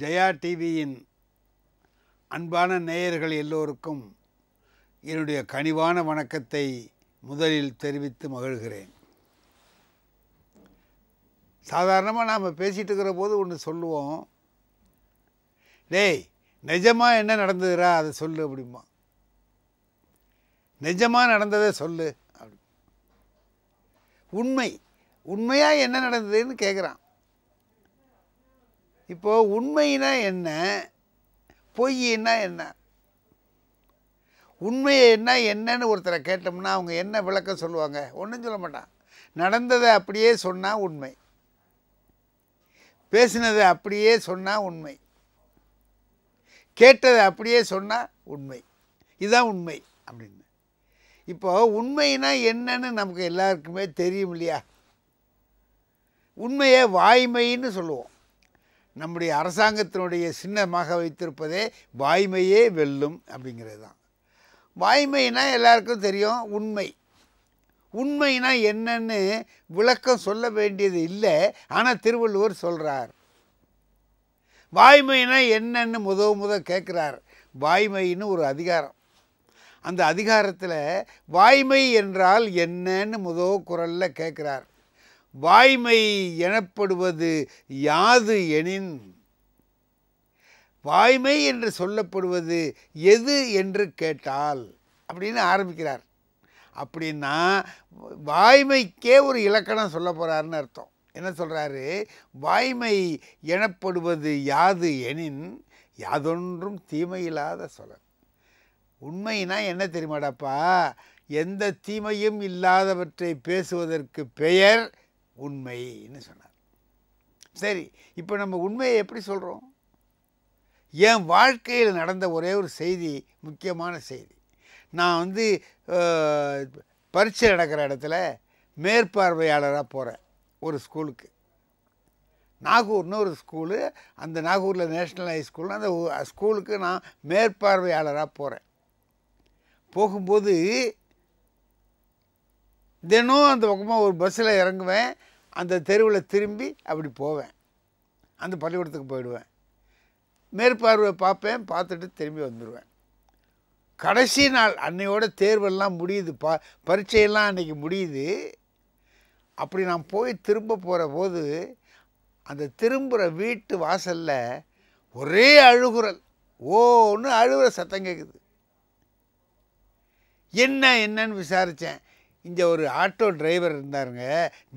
ஜெயா டிவியின் அன்பான நேயர்கள் எல்லோருக்கும் என்னுடைய கனிவான வணக்கத்தை முதலில் தெரிவித்து மகிழ்கிறேன். சாதாரணமாக நாம் பேசிகிட்டு இருக்கிற போது ஒன்று சொல்லுவோம். டேய் நிஜமாக என்ன நடந்ததுரா அதை சொல்லு அப்படிமா நிஜமாக நடந்ததை சொல்லு. அப்படி உண்மை. உண்மையாக என்ன நடந்ததுன்னு கேட்குறான் இப்போது உண்மைனா என்ன? பொய்னா என்ன? உண்மையை என்ன என்னன்னு ஒருத்தரை கேட்டோம்னா அவங்க என்ன விளக்கம் சொல்லுவாங்க? ஒன்றும் சொல்ல மாட்டான். நடந்ததை அப்படியே சொன்னால் உண்மை. பேசினதை அப்படியே சொன்னால் உண்மை. கேட்டதை அப்படியே சொன்னால் உண்மை. இதுதான் உண்மை அப்படின்னு. இப்போ உண்மைனா என்னன்னு நமக்கு எல்லாருக்குமே தெரியும் இல்லையா? உண்மையை வாய்மைன்னு சொல்லுவோம். நம்முடைய அரசாங்கத்தினுடைய சின்னமாக வைத்திருப்பதே வாய்மையே வெல்லும் அப்படிங்கிறது தான். வாய்மைனா எல்லாருக்கும் தெரியும் உண்மை. உண்மைனா என்னன்னு விளக்கம் சொல்ல வேண்டியது இல்லை ஆனால் திருவள்ளுவர் சொல்கிறார் வாய்மைனா என்னன்னு முத முத கேட்குறார். வாய்மைன்னு ஒரு அதிகாரம். அந்த அதிகாரத்தில் வாய்மை என்றால் என்னன்னு முத குரலில் கேட்குறார். வாய்மை எனப்படுவது யாது எனின்? வாய்மை என்று சொல்லப்படுவது எது என்று கேட்டால் அப்படின்னு ஆரம்பிக்கிறார். அப்படின்னா வாய்மைக்கே ஒரு இலக்கணம் சொல்ல போகிறாருன்னு அர்த்தம். என்ன சொல்கிறாரு வாய்மை எனப்படுவது யாது எனின்? யாதொன்றும் தீமையில்லாத சொலர் உண்மைனா என்ன தெரியுமாடாப்பா? எந்த தீமையும் இல்லாதவற்றை பேசுவதற்கு பெயர் உண்மைன்னு சொன்னார். சரி இப்போ நம்ம உண்மையை எப்படி சொல்கிறோம் என் வாழ்க்கையில் நடந்த ஒரே ஒரு செய்தி முக்கியமான செய்தி. நான் வந்து பரீட்சை நடக்கிற இடத்துல மேற்பார்வையாளராக போகிறேன் ஒரு ஸ்கூலுக்கு. நாகூர்னு ஒரு ஸ்கூலு அந்த நாகூரில் நேஷ்னல் ஹை ஸ்கூல்னு அந்த ஸ்கூலுக்கு நான் மேற்பார்வையாளராக போகிறேன் போகும்போது தினம் அந்த பக்கமாக ஒரு பஸ்ஸில் இறங்குவேன். அந்த தெருவில் திரும்பி அப்படி போவேன். அந்த பள்ளிக்கூடத்துக்கு போயிடுவேன். மேற்பார்வை பார்ப்பேன் பார்த்துட்டு திரும்பி வந்துடுவேன் கடைசி நாள் அன்னையோட தேர்வெல்லாம் முடியுது. பா பரீட்சையெல்லாம் அன்றைக்கி முடியுது. அப்படி நான் போய் திரும்ப போகிற போது அந்த திரும்புகிற வீட்டு வாசலில் ஒரே அழுகுறல் ஓன்னு அழுகுற சத்தம் கேட்குது என்ன என்னன்னு விசாரித்தேன் இங்கே ஒரு ஆட்டோ டிரைவர் இருந்தாருங்க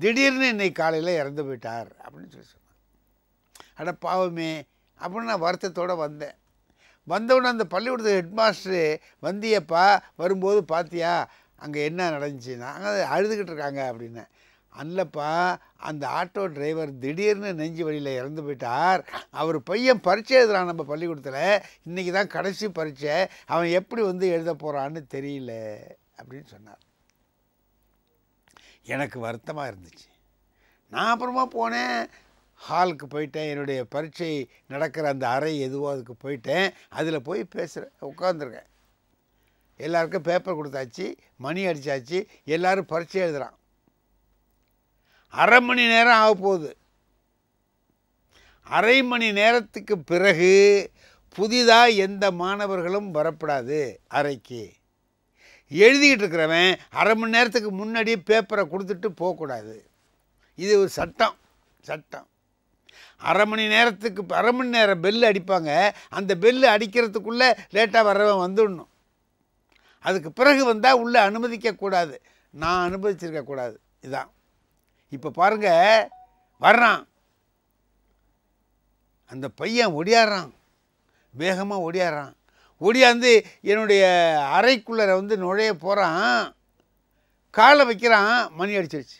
திடீர்னு இன்னைக்கு காலையில் இறந்து போயிட்டார் அப்படின்னு சொல்லி சொன்னான் அட பாவமே அப்படின்னு நான் வருத்தத்தோடு வந்தேன். வந்தவுடனே அந்த பள்ளிக்கூடத்து ஹெட்மாஸ்டரு வந்தியப்பா வரும்போது பார்த்தியா அங்கே என்ன நடந்துச்சு நாங்கள் அழுதுகிட்டு இருக்காங்க அப்படின்னு அல்லப்பா அந்த ஆட்டோ டிரைவர் திடீர்னு நெஞ்சு வழியில் இறந்து போயிட்டார். அவர் பையன் பரீட்சை எழுதுறான் நம்ம பள்ளிக்கூடத்தில். இன்றைக்கி தான் கடைசி பரீட்சை. அவன் எப்படி வந்து எழுத போகிறான்னு தெரியல அப்படின்னு சொன்னார். எனக்கு வருத்தமாக இருந்துச்சு. நான் அப்புறமா போனேன். ஹாலுக்கு போயிட்டேன். என்னுடைய பரீட்சை நடக்கிற அந்த அறை எதுவோ அதுக்கு போயிட்டேன். அதில் போய் பேசுகிறேன் உட்காந்துருக்கேன் எல்லாருக்கும் பேப்பர் கொடுத்தாச்சு மணி அடித்தாச்சு எல்லோரும் பரீட்சை எழுதுகிறான் அரை மணி நேரம் ஆக போகுது. அரை மணி நேரத்துக்கு பிறகு புதிதாக எந்த மாணவர்களும் வரப்படாது அறைக்கு. எழுதிக்கிட்டு இருக்கிறவன் அரை மணி நேரத்துக்கு முன்னாடியே பேப்பரை கொடுத்துட்டு போகக்கூடாது. இது ஒரு சட்டம் சட்டம். அரை மணி நேரத்துக்கு அரை மணி நேரம் பெல்லு அடிப்பாங்க. அந்த பெல்லு அடிக்கிறதுக்குள்ளே லேட்டாக வர்றவன் வந்துடணும். அதுக்கு பிறகு வந்தால் உள்ளே அனுமதிக்கக்கூடாது நான் அனுமதிச்சிருக்கக்கூடாது இதுதான் இப்போ பாருங்கள் வர்றான். அந்த பையன் ஒடியாடுறான் வேகமாக ஒடியாடுறான் ஒடியாந்து என்னுடைய அறைக்குள்ளே வந்து நுழைய போகிறான் காலை வைக்கிறான் மணி அடிச்சிருச்சு.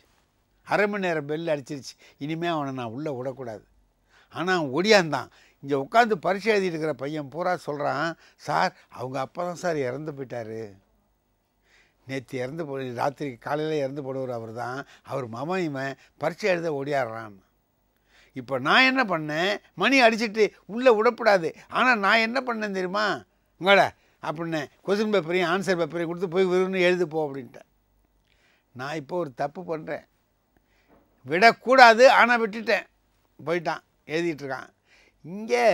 அரை மணி நேரம் பெல் அடிச்சிருச்சு. இனிமேல் அவனை நான் உள்ளே விடக்கூடாது. ஆனால் அவன் ஒடியாந்தான். இங்கே உட்காந்து பரிசு எழுதிட்டு இருக்கிற பையன் பூரா சொல்கிறான் சார் அவங்க அப்பா தான் சார் இறந்து போயிட்டார். நேற்று இறந்து போ ராத்திரி காலையில் இறந்து போடுவார் அவர் தான் அவர் மகன் இவன் பரீட்சை எழுத ஓடியாடுறான் இப்போ நான் என்ன பண்ணேன்? மணி அடிச்சிட்டு உள்ளே விடக்கூடாது. ஆனால் நான் என்ன பண்ணேன் தெரியுமா? உங்கள அப்படின்னு கொஸ்டின் பேப்பரையும் ஆன்சர் பேப்பரையும் கொடுத்து போய் விரும்பு எழுது போ அப்படின்ட்டேன். நான் இப்போ ஒரு தப்பு பண்ணுறேன் விடக்கூடாது ஆனால் விட்டுட்டேன். போயிட்டான் எழுதிட்டுருக்கான் இங்கே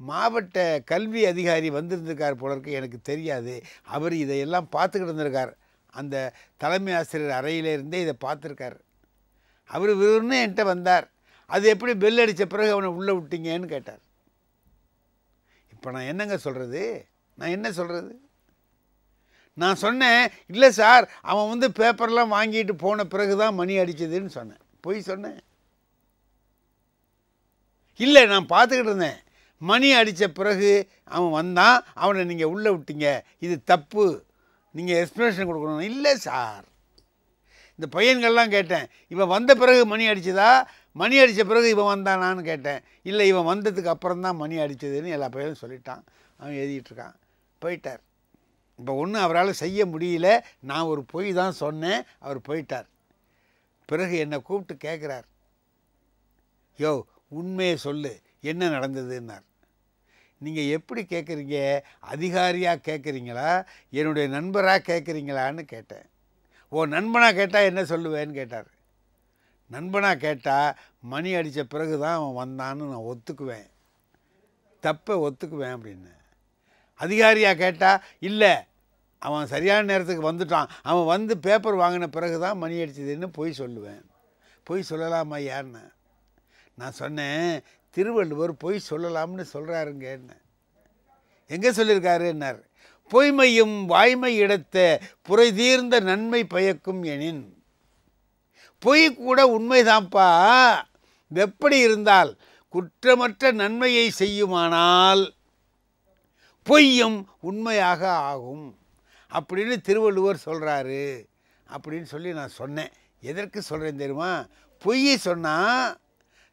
மாவட்ட கல்வி அதிகாரி வந்திருந்திருக்கார் போலருக்கு எனக்கு தெரியாது. அவர் இதையெல்லாம் பார்த்துக்கிட்டு இருந்திருக்கார் அந்த தலைமை ஆசிரியர் அறையிலேருந்தே இதை பார்த்துருக்கார். அவர் விருன்னு என்கிட்ட வந்தார். அது எப்படி பெல் அடித்த பிறகு அவனை உள்ளே விட்டீங்கன்னு கேட்டார். இப்போ நான் என்னங்க சொல்கிறது நான் என்ன சொல்கிறது நான் சொன்னேன் இல்லை சார் அவன் வந்து பேப்பர்லாம் வாங்கிட்டு போன பிறகு தான் மணி அடிச்சதுன்னு சொன்னேன். போய் சொன்னேன். இல்லை நான் பார்த்துக்கிட்டு இருந்தேன். மணி அடித்த பிறகு அவன் வந்தான் அவனை நீங்கள் உள்ளே விட்டீங்க. இது தப்பு. நீங்கள் எக்ஸ்ப்ளனேஷன் கொடுக்கணும். இல்லை சார். இந்த பையன்கள்லாம் கேட்டேன் இவன் வந்த பிறகு மணி அடித்ததா மணி அடித்த பிறகு இவன் வந்தானான்னு கேட்டேன். இல்லை இவன் வந்ததுக்கு அப்புறம் தான் மணி அடித்ததுன்னு எல்லா பையனும் சொல்லிட்டான். அவன் எழுதிட்டுருக்கான் போயிட்டார். இப்போ ஒன்றும் அவரால் செய்ய முடியல. நான் ஒரு பொய் தான் சொன்னேன். அவர் போயிட்டார். பிறகு என்னை கூப்பிட்டு கேட்குறார் யோ உண்மையை சொல்லு. என்ன நடந்ததுன்னார். நீங்கள் எப்படி கேட்குறீங்க அதிகாரியாக கேட்குறீங்களா என்னுடைய நண்பராக கேட்குறீங்களான்னு கேட்டேன். ஓ நண்பனாக கேட்டால் என்ன சொல்லுவேன்னு கேட்டார். நண்பனாக கேட்டால் மணி அடித்த பிறகு தான் அவன் வந்தான்னு நான் ஒத்துக்குவேன். தப்பை ஒத்துக்குவேன் அப்படின்னு. அதிகாரியாக கேட்டால் இல்லை அவன் சரியான நேரத்துக்கு வந்துட்டான். அவன் வந்து பேப்பர் வாங்கின பிறகு தான் மணி அடிச்சதுன்னு பொய் சொல்லுவேன். பொய் சொல்லலாமா யாருன்னு நான் சொன்னேன் திருவள்ளுவர் பொய் சொல்லலாம்னு சொல்கிறாருங்க என்ன? எங்கே சொல்லியிருக்காருன்னார் பொய்மையும் வாய்மை இடத்த புரை தீர்ந்த நன்மை பயக்கும் எனின் பொய் கூட உண்மைதான்ப்பா எப்படி இருந்தால் குற்றமற்ற நன்மையை செய்யுமானால் பொய்யும் உண்மையாக ஆகும். அப்படின்னு திருவள்ளுவர் சொல்கிறாரு அப்படின்னு சொல்லி நான் சொன்னேன். எதற்கு சொல்கிறேன் தெரியுமா? பொய்யை சொன்னால்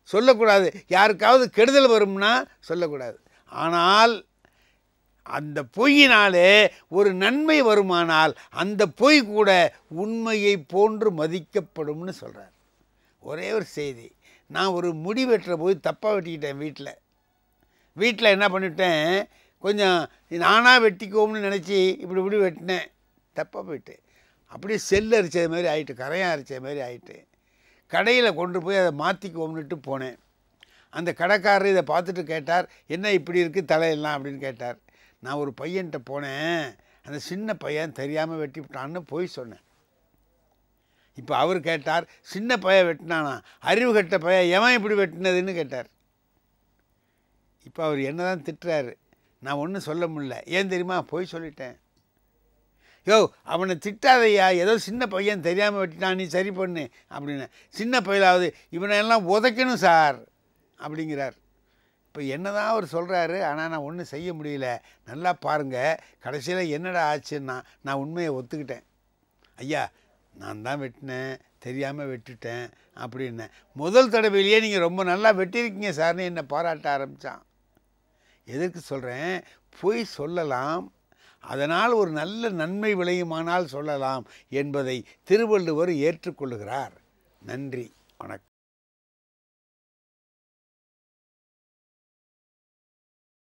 சொல்லக்கூடாது. யாருக்காவது கெடுதல் வரும்னா சொல்லக்கூடாது. ஆனால் அந்த பொய்யினாலே ஒரு நன்மை வருமானால் அந்த பொய் கூட உண்மையை போன்று மதிக்கப்படும்னு சொல்கிறார் ஒரே ஒரு செய்தி. நான் ஒரு முடி வெட்டுற போய் தப்பாக வெட்டிக்கிட்டேன் வீட்டில். வீட்டில் என்ன பண்ணிவிட்டேன் கொஞ்சம் நானாக வெட்டிக்குவோம்னு நினச்சி இப்படி இப்படி வெட்டினேன். தப்பாக போயிட்டு. அப்படியே செல் அரிச்சது மாதிரி ஆகிட்டு கரையான் அரிச்சது மாதிரி ஆகிட்டு கடையில் கொண்டு போய் அதை மாற்றிக்குவோம்னுட்டு போனேன். அந்த கடைக்காரர் இதை பார்த்துட்டு கேட்டார் என்ன இப்படி இருக்குது தலையெல்லாம்? அப்படின்னு கேட்டார். நான் ஒரு பையன்கிட்ட போனேன். அந்த சின்ன பையன் தெரியாமல் வெட்டி விட்டான்னு போய் சொன்னேன். இப்போ அவர் கேட்டார் சின்ன பையன் வெட்டினானா? அறிவு கட்ட பையன் எவன் இப்படி வெட்டினதுன்னு? கேட்டார். இப்போ அவர் என்ன தான் திட்டுறாரு. நான் ஒன்றும் சொல்ல முடியல. ஏன் தெரியுமா? போய் சொல்லிட்டேன். யோ அவனை திட்டாதையா ஏதோ சின்ன பையன் தெரியாமல் வெட்டிட்டான். நீ சரி பண்ணு அப்படின்னு. சின்ன பையலாவது இவனை எல்லாம் உதைக்கணும் சார். அப்படிங்கிறார். இப்போ என்ன தான் அவர் சொல்கிறாரு ஆனால் நான் ஒன்றும் செய்ய முடியல. நல்லா பாருங்கள் கடைசியில் என்னடா ஆச்சுன்னா நான் உண்மையை ஒத்துக்கிட்டேன். ஐயா நான் தான் வெட்டினேன். தெரியாமல் வெட்டிட்டேன். அப்படின்னேன் முதல் தடவையிலேயே நீங்கள் ரொம்ப நல்லா வெட்டியிருக்கீங்க சார்னு என்னை பாராட்ட ஆரம்பித்தான் எதற்கு சொல்கிறேன் பொய் சொல்லலாம். அதனால் ஒரு நல்ல நன்மை விளையுமானால் சொல்லலாம் என்பதை திருவள்ளுவர் ஏற்றுக்கொள்கிறார் நன்றி. வணக்கம்.